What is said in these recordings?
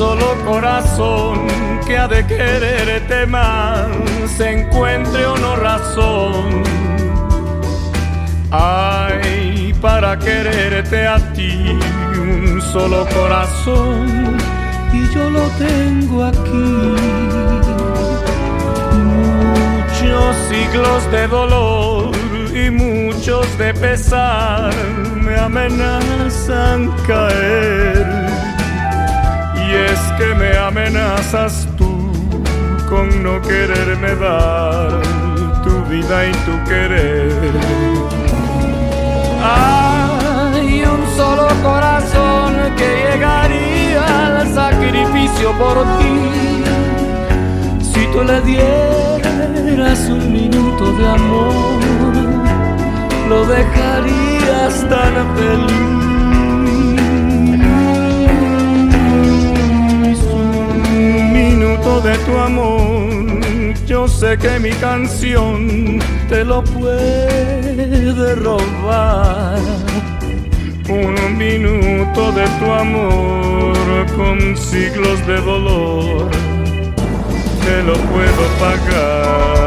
Solo corazón que ha de quererte más, se encuentre o no razón. Hay para quererte a ti un solo corazón y yo lo tengo aquí. Muchos siglos de dolor y muchos de pesar me amenazan caer. Y es que me amenazas tú con no quererme dar tu vida y tu querer. Por ti. Si tú le dieras un minuto de amor, lo dejarías tan feliz. Un minuto de tu amor, yo sé que mi canción te lo puede robar. Un minuto de tu amor con siglos de dolor, te lo puedo pagar.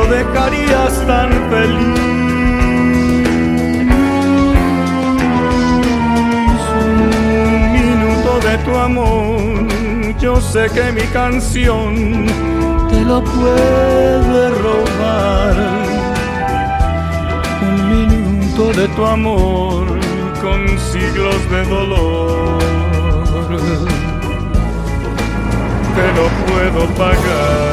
Lo dejarías tan feliz. Un minuto de tu amor, yo sé que mi canción te lo puede robar. Un minuto de tu amor con siglos de dolor. Te lo puedo pagar.